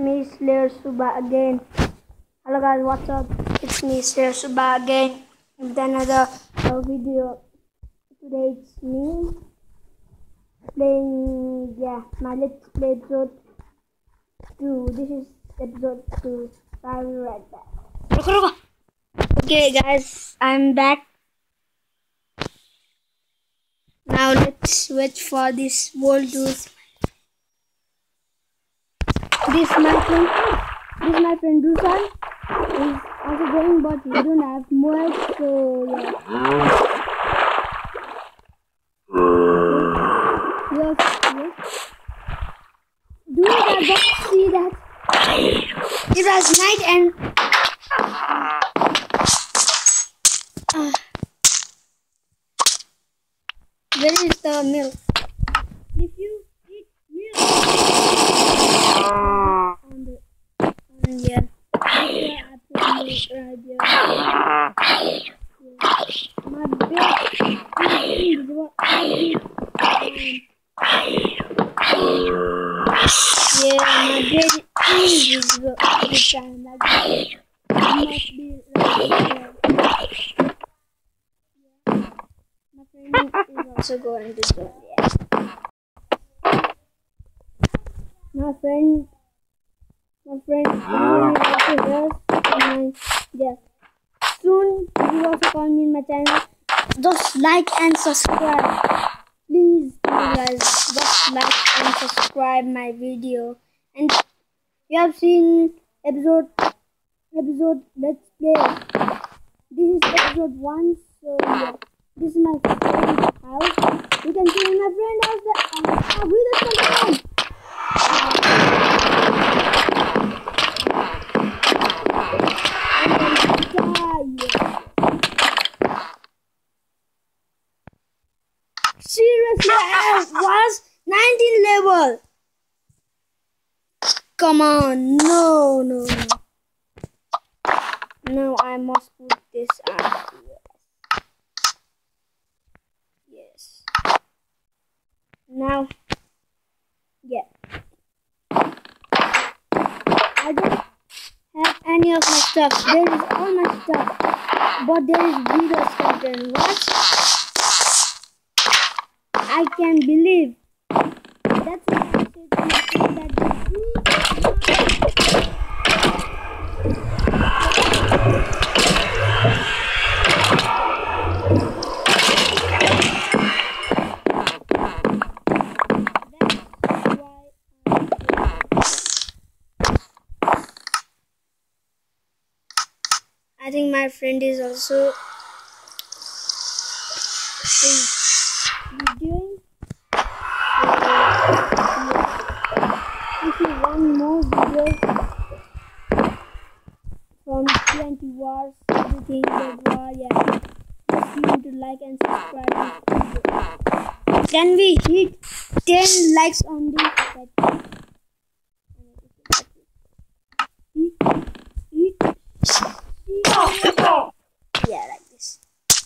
me Slayer Subba again. Hello guys, what's up? It's me Slayer Subba again with another uh, video. Today it's me playing yeah my let's play episode two. This is episode two. So I'll be right back. Okay guys, I'm back. Now let's wait for this wall to this my friend, this my friend Dusan is also going, but we don't have more, so yeah. Yes, yes. Do I just see that? It was night and. Uh, where is the milk? If you eat milk on the on yeah. Yeah, I put milk right there. Yeah. My bed is what I eat. Yeah, my bed is the the time like that. Must be there. Yeah. My friend is also going to join. Yeah. My friend, my friend, also here. And yeah, soon you also call me in my channel. Just like and subscribe, please, guys. Just like and subscribe my video. And you have seen episode, episode. Let's play. This is episode one. So yeah, this is my friend's house. You can see my friend house that uh, we just come on. Seriously, I was 19 level. Come on, no, no, no. No, I must put this up. Yes. Now, yeah. I don't have any of my stuff. There is all my stuff, but there is zero stuff. Then what? I can't believe. I think my friend is also is doing. If you from 20 wars, everything that war, yeah, just you to like and subscribe. Can we hit 10 likes on this? That- Hit, hit, yeah, like this.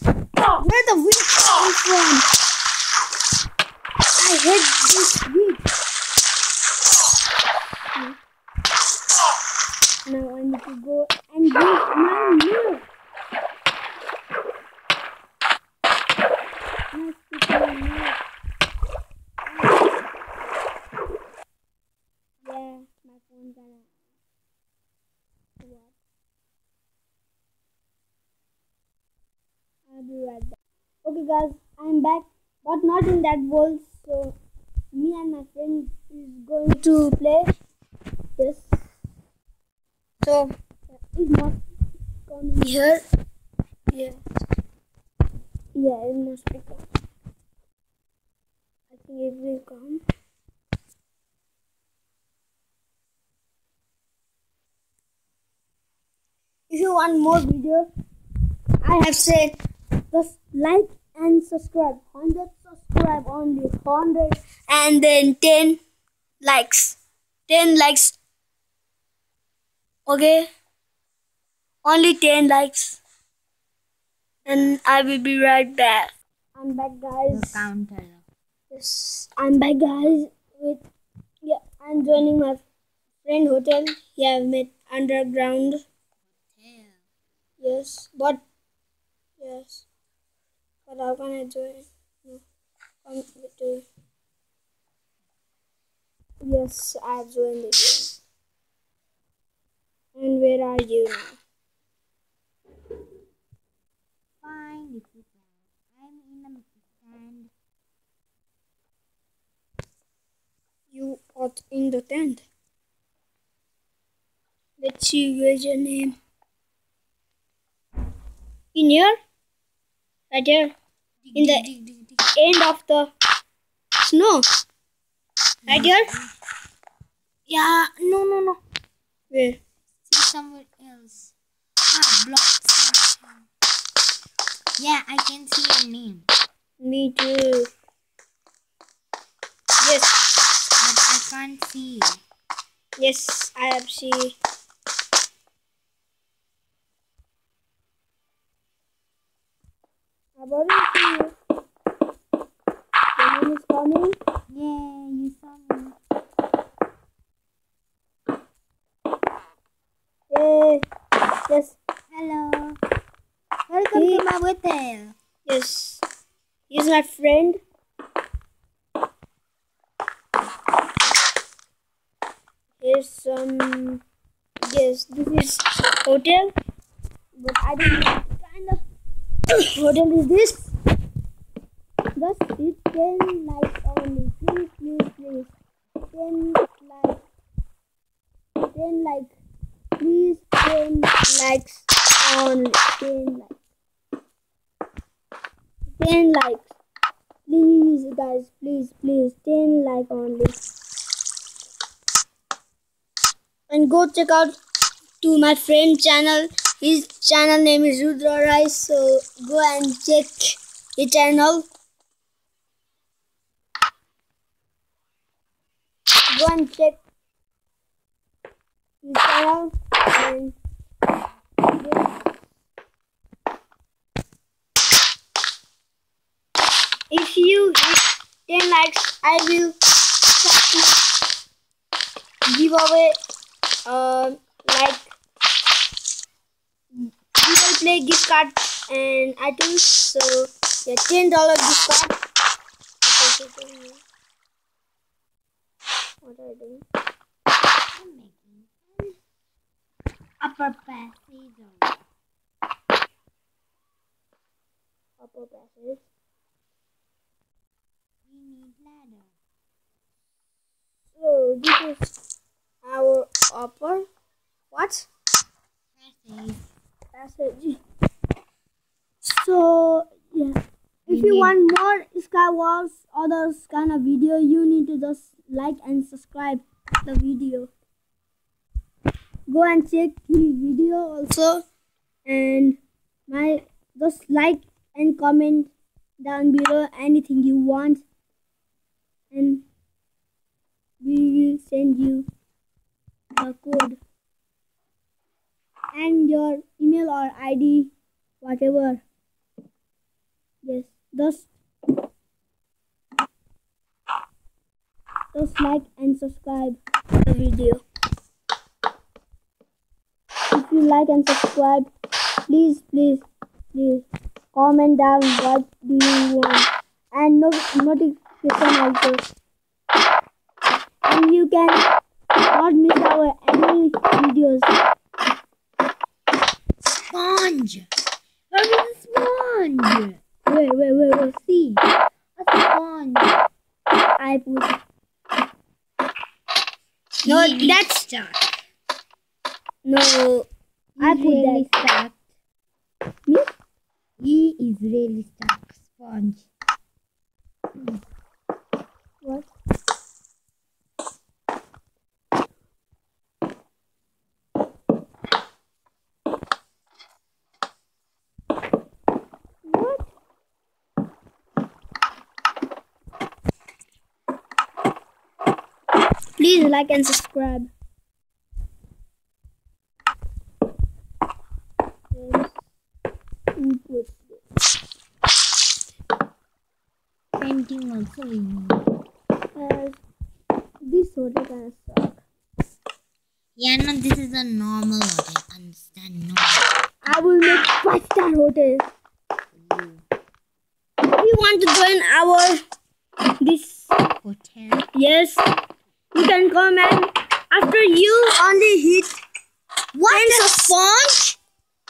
Where the wind comes from? I hate this wind. Now I need to go and use my milk. Let's put my milk. Yeah, my phone's gonna. What? I'll be right back. Okay, guys, I'm back, but not in that world. So, me and my friend is going to play. Yes. So, it must come in here. Yes. Yeah, it must be come. I think it will come. If you want more videos, I have said just like and subscribe. 100 subscribe only. 100 and then 10 likes. 10 likes. Okay? Only 10 likes. And I will be right back. I'm back, guys. counter. Yes, I'm back, guys. With yeah, I'm joining my friend hotel. He have met underground. Yes, but yes, but how can I join? No, come to. Yes, I have joined the game. And where are you now? Fine, this I'm in a stand. You are in the tent. Let's see where's your name. In here? Right here. In the end of the snow. Right here? Yeah, no, no, no. Where? See somewhere else. Ah, block something. Yeah, I can see your name, Me too. Yes, but I can't see. yes, I have see. Seen you. Your name is coming. Yeah, you saw me. Yay. Yes, Hello. Welcome Hey. to my hotel. yes. He's my friend. Here's some. Yes, this is hotel. But I don't know what kind of hotel is this. Just it ten likes only. Please, please, please. Ten likes. Please, ten likes only. Ten likes. 10 likes. Please, guys, please, please, 10 like only. And go check out to my friend channel. His channel name is Rudra Rice. So go and check his channel. Go and check his channel. And if you hit 10 likes, I will give away uh, like play gift card and items. So yeah, ten dollar gift card. What are you doing? I'm making upper only. Upper passage. We need ladder. So this is our upper what Passage. Passage. So yeah, if you want more Skywars other kind of video, you need to just like and subscribe the video. Go and check his video also, and my just like and comment down below anything you want, and we will send you the code and your email or ID, whatever. Yes, just just like and subscribe the video. If you like and subscribe, please, please, please comment down what do you want and no notification also. And you can not miss our any videos. Sponge. Where is the sponge? Wait, wait, wait, wait. See, a sponge. I put. No, that's stuck. no. I put really that. stuck. Me? He is really stuck. Sponge. What? What? Please like and subscribe. Painting also we. Uh, this hotel kind of suck. Yeah, no, this is a normal hotel. Understand? No. I will make five star hotel. If you want to join our this Hotel. yes, can come and after you only hit What Ten the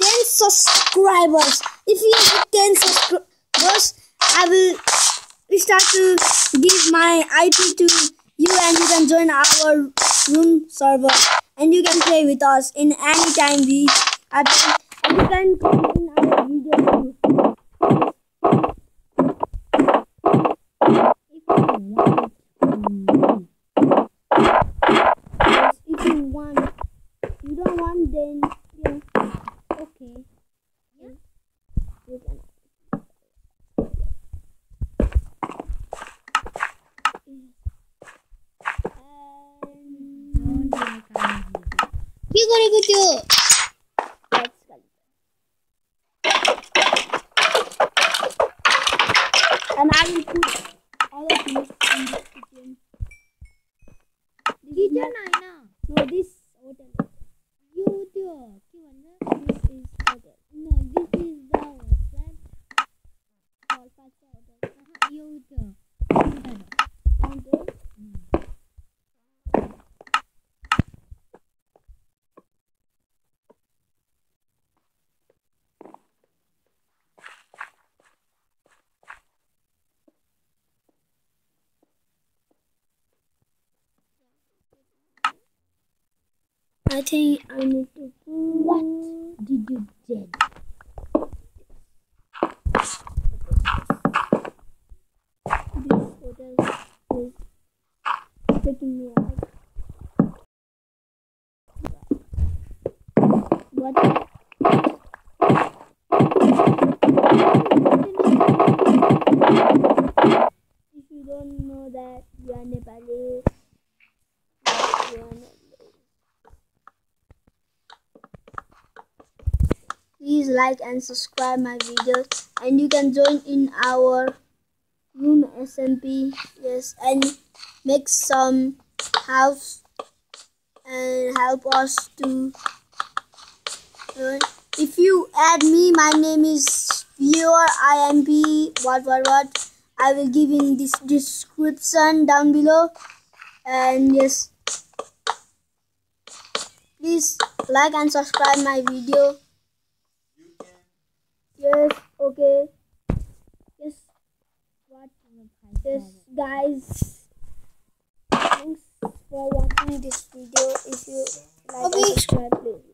10 subscribers. If you hit 10 subscribers, I will start to give my IP to you and you can join our room server. And you can play with us in any time we and you can comment in our video too. If you want. Yes, if you want, you don't want then yeah, okay. Yeah. You can. And Don't like our के गरेको त्यो And I will put all of this this. This this I think I need to what did you did this hotel is freaking me out. What? If you don't know that you are Nepali, you are not Please like and subscribe my videos. And you can join in our room SMP yes and make some house and help us to uh, if you add me my name is viewer imp what what what. I will give in this description down below. And yes please like and subscribe my video Yes, okay. Yes. What? Yes, guys. Thanks for watching this video. If you like, okay. subscribe, please.